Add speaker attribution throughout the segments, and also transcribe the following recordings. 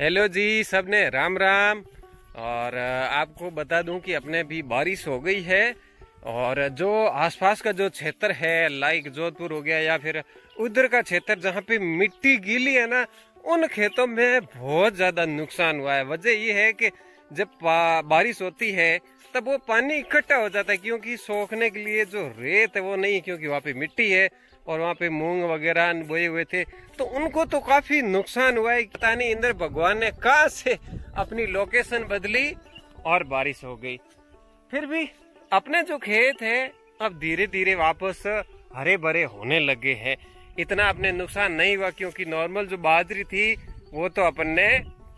Speaker 1: Hello जी, सबने राम राम। और आपको बता दूँ कि अपने भी बारिश हो गई है। और, जो आसपास का जो क्षेत्र है, लाइक जोधपुर हो गया या फिर उधर का क्षेत्र जहाँ पे मिट्टी गीली है ना, उन खेतों में बहुत ज़्यादा नुकसान हुआ है। वजह ये है कि जब बारिश होती है तब वो पानी इकट्ठा हो जाता है, क्योंकि सोखने के लिए जो रेत है वो नहीं क्योंकि वहाँ पे मिट्टी है और वहाँ पे मूंग वगैरह बोए हुए थे। तो उनको तो काफ़ी नुकसान हुआ है पता नहीं इंद्र भगवान ने कहा से अपनी लोकेशन बदली और बारिश हो गई। फिर भी अपने जो खेत है, अब धीरे धीरे वापस हरे भरे होने लगे हैं। इतना अपने नुकसान नहीं हुआ, क्योंकि नॉर्मल जो बाजरी थी, वो तो अपन ने,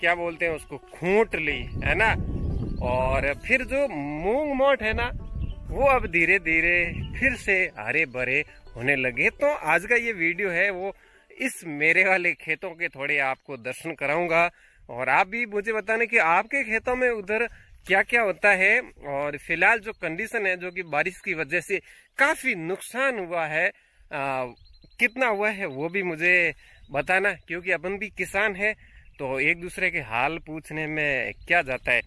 Speaker 1: क्या बोलते हैं उसको, खूंट ली, है ना? और फिर जो मूंग मोट है ना वो अब धीरे धीरे फिर से हरे भरे होने लगे। तो आज का ये वीडियो है वो इस मेरे वाले खेतों के थोड़े आपको दर्शन कराऊँगा। और आप भी मुझे बताने कि आपके खेतों में उधर क्या क्या होता है। और फ़िलहाल जो कंडीशन है जो कि बारिश की वजह से काफ़ी नुकसान हुआ है आ, कितना हुआ है वो भी मुझे बताना क्योंकि अपन भी किसान है तो एक दूसरे के हाल पूछने में क्या जाता है।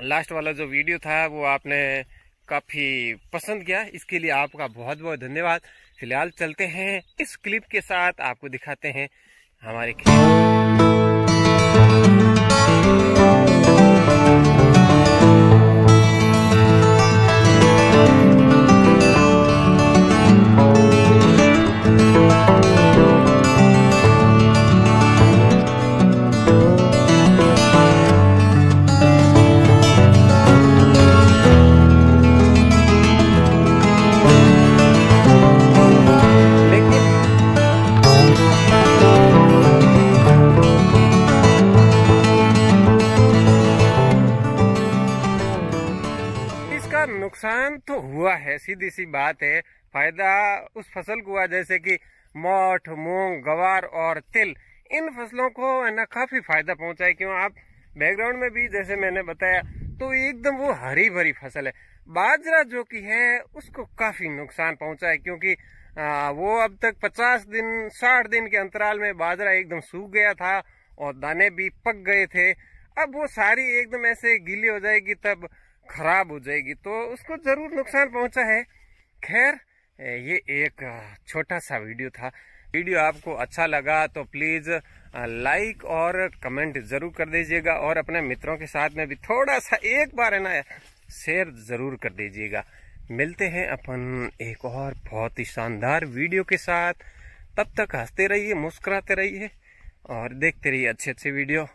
Speaker 1: लास्ट वाला जो वीडियो था, वो आपने काफ़ी पसंद किया। इसके लिए आपका बहुत बहुत धन्यवाद। फ़िलहाल चलते हैं। इस क्लिप के साथ आपको दिखाते हैं हमारे नुकसान तो हुआ है सीधी सी बात है। फ़ायदा उस फ़सल को हुआ जैसे कि मोठ मूंग गवार और तिल इन फ़सलों को है ना काफ़ी फ़ायदा पहुँचा है। क्यों? आप बैकग्राउंड में भी जैसे मैंने बताया तो एकदम वो हरी भरी फ़सल है। बाजरा जो कि है उसको काफ़ी नुकसान पहुँचा है क्योंकि आ, वो अब तक 50 दिन 60 दिन के अंतराल में बाजरा एकदम सूख गया था और दाने भी पक गए थे। अब वो सारी एकदम ऐसे गीली हो जाएगी तब खराब हो जाएगी तो उसको ज़रूर नुकसान पहुँचा है। खैर ये एक छोटा सा वीडियो था। वीडियो आपको अच्छा लगा तो प्लीज़ लाइक और कमेंट ज़रूर कर दीजिएगा और अपने मित्रों के साथ में भी थोड़ा सा एक बार है ना, शेयर ज़रूर कर दीजिएगा। मिलते हैं अपन एक और बहुत ही शानदार वीडियो के साथ। तब तक हँसते रहिए, मुस्कुराते रहिए और देखते रहिए अच्छे अच्छे वीडियो।